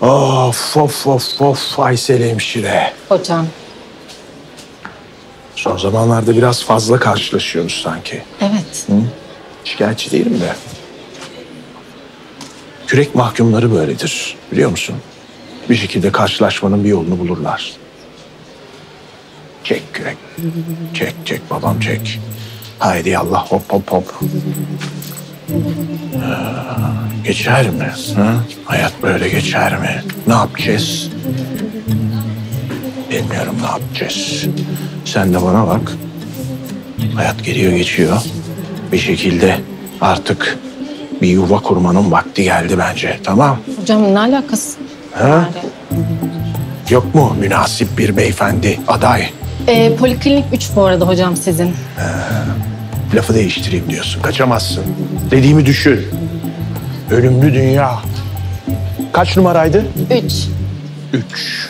Of of of of Aysel hemşire. Hocam. Son zamanlarda biraz fazla karşılaşıyoruz sanki. Evet. Şikayetçi değilim de. Kürek mahkumları böyledir biliyor musun? Bir şekilde karşılaşmanın bir yolunu bulurlar. Çek kürek. Çek çek babam çek. Haydi Allah hop hop hop. Ha, Geçer mi? Ha? Hayat böyle geçer mi? Ne yapacağız? Bilmiyorum ne yapacağız. Sen de bana bak. Hayat geliyor geçiyor. Bir şekilde artık bir yuva kurmanın vakti geldi bence. Tamam. Hocam ne alakası? Ha? Yok mu münasip bir beyefendi aday? Ee, poliklinik 3 bu arada hocam sizin. Lafı değiştireyim diyorsun. Kaçamazsın. Dediğimi düşün. Ölümlü dünya. Kaç numaraydı? 3. Üç.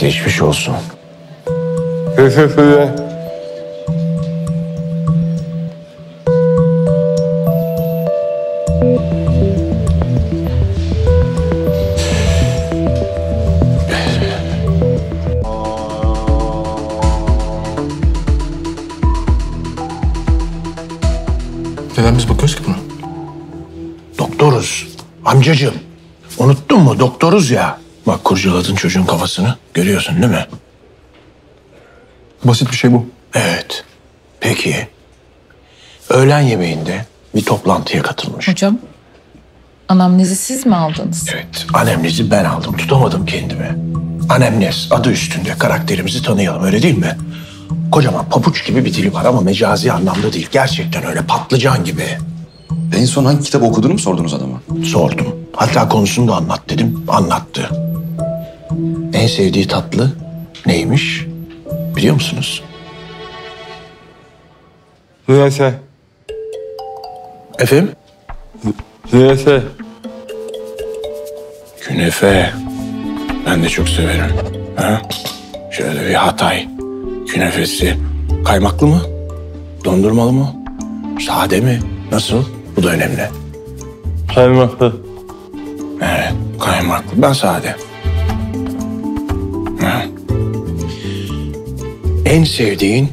Geçmiş olsun. Teşekkürler. Neden biz bakıyoruz ki buna? Doktoruz. Amcacığım. Unuttun mu? Doktoruz ya. Bak kurcaladın çocuğun kafasını. Görüyorsun değil mi? Basit bir şey bu. Evet. Peki. Öğlen yemeğinde bir toplantıya katılmış. Hocam, anamnezi siz mi aldınız? Evet. Anemnezi ben aldım. Tutamadım kendimi. Anemnez adı üstünde. Karakterimizi tanıyalım öyle değil mi? Kocaman pabuç gibi bir dili var ama mecazi anlamda değil. Gerçekten öyle patlıcan gibi. En son hangi kitap okuduğunu mu sordunuz adama? Sordum. Hatta konusunu da anlat dedim. Anlattı. En sevdiği tatlı neymiş? Biliyor musunuz? Zülese. Efendim? Zülese. Künefe. Ben de çok severim. Ha? Şöyle bir Hatay künefesi. Kaymaklı mı? Dondurmalı mı? Sade mi? Nasıl? Bu da önemli. Kaymaklı. Evet, kaymaklı. Ben sade. Ha. En sevdiğin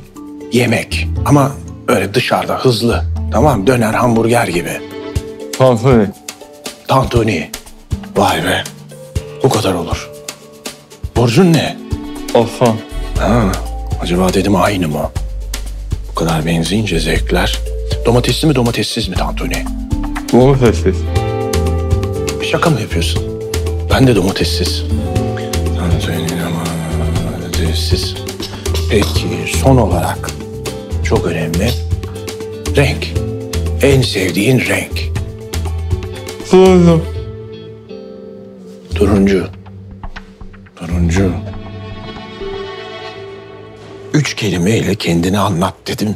yemek. Ama öyle dışarıda hızlı. Tamam döner hamburger gibi. Tantuni. Tantuni. Vay be. Bu kadar olur. Borcun ne? Aslan. Ha, acaba dedim aynı mı? Bu kadar benzeyince zevkler. Domatesli mi domatessiz mi tantuni? Bir şaka mı yapıyorsun? Ben de domatessiz. Tantuni domatessiz. Peki son olarak çok önemli. Renk. En sevdiğin renk. Sordum. Turuncu. Turuncu. Üç kelimeyle kendini anlat dedim.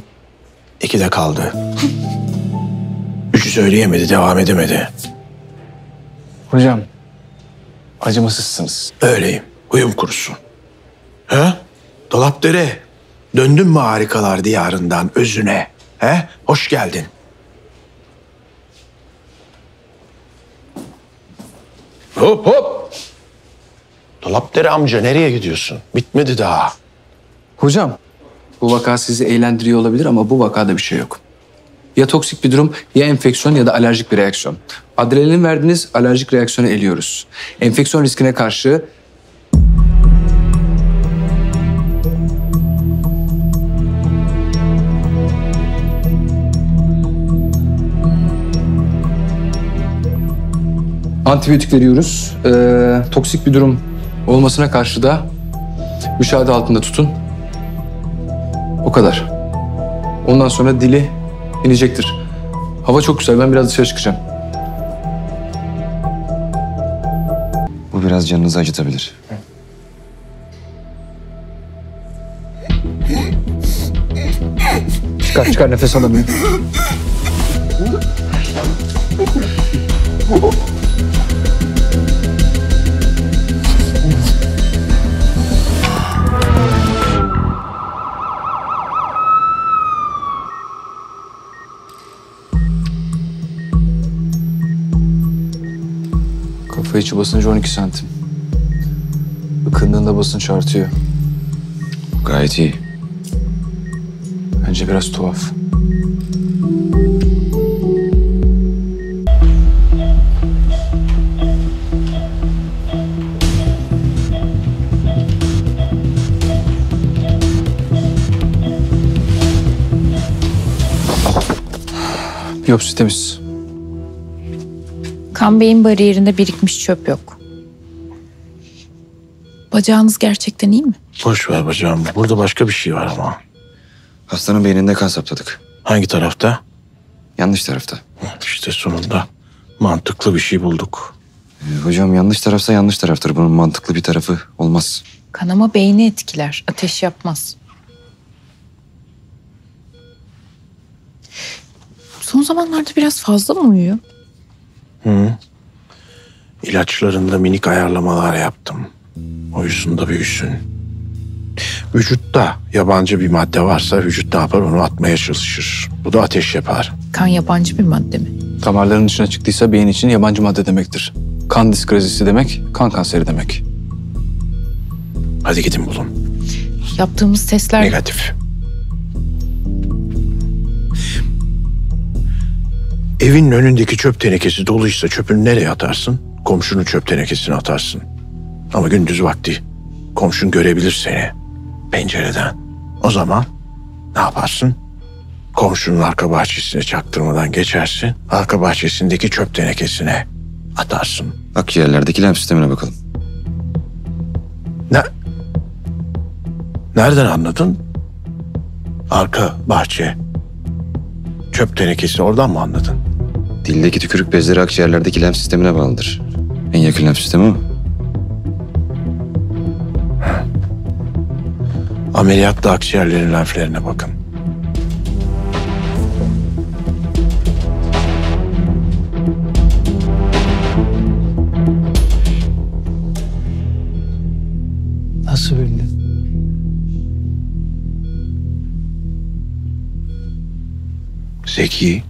İki de kaldı. Üçü söyleyemedi, devam edemedi. Hocam, acımasızsınız. Öyleyim. Huyum kurusun. He? Dolapdere. Döndün mü harikalar diyarından özüne? He? Hoş geldin. Hop hop. Dolapdere amca nereye gidiyorsun? Bitmedi daha. Hocam, bu vaka sizi eğlendiriyor olabilir ama bu vakada bir şey yok. Ya toksik bir durum, ya enfeksiyon ya da alerjik bir reaksiyon. Adrenalin verdiğiniz alerjik reaksiyonu eliyoruz. Enfeksiyon riskine karşı antibiyotik veriyoruz. E, toksik bir durum olmasına karşı da müşahede altında tutun. O kadar. Ondan sonra dili inecektir. Hava çok güzel. Ben biraz dışarı çıkacağım. Bu biraz canınızı acıtabilir. Çıkar çıkar nefes alamıyorum. Kafa içi basıncı 12 santim. Ikındığında basınç artıyor. Gayet iyi. Bence biraz tuhaf. Biyopsi temiz. Kan beyin bariyerinde birikmiş çöp yok. Bacağınız gerçekten iyi mi? Boş ver bacağım. Burada başka bir şey var ama. Hastanın beyninde kan saptadık. Hangi tarafta? Yanlış tarafta. İşte sonunda mantıklı bir şey bulduk. Ee, hocam yanlış tarafsa yanlış taraftır. Bunun mantıklı bir tarafı olmaz. Kanama beyni etkiler, ateş yapmaz. Son zamanlarda biraz fazla mı uyuyor? İlaçlarında minik ayarlamalar yaptım. Uyusun da büyüsün. Vücutta yabancı bir madde varsa vücut ne yapar onu atmaya çalışır. Bu da ateş yapar. Kan yabancı bir madde mi? Damarların dışına çıktıysa beyin için yabancı madde demektir. Kan diskrazisi demek, kan kanseri demek. Hadi gidin bulun. Yaptığımız testler Negatif. Evinin önündeki çöp tenekesi doluysa çöpünü nereye atarsın? Komşunun çöp tenekesine atarsın. Ama gündüz vakti komşun görebilir seni pencereden. O zaman ne yaparsın? Komşunun arka bahçesine çaktırmadan geçersin. Arka bahçesindeki çöp tenekesine atarsın. Akciğerlerdeki lenf sistemine bakalım. Ne? Nereden anladın? Arka bahçe. Çöp tenekesi oradan mı anladın? Dildeki tükürük bezleri akciğerlerdeki lenf sistemine bağlıdır. En yakın lenf sistemi o. Ameliyatta akciğerlerin lenflerine bakın. Nasıl bildin? Zeki.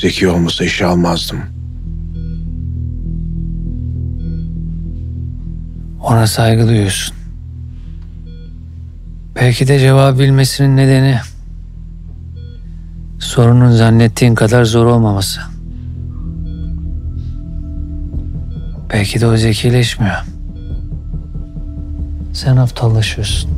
Zeki olmasa işe almazdım. Ona saygı duyuyorsun. Belki de cevabı bilmesinin nedeni sorunun zannettiğin kadar zor olmaması. Belki de o zekileşmiyor. Sen aptallaşıyorsun.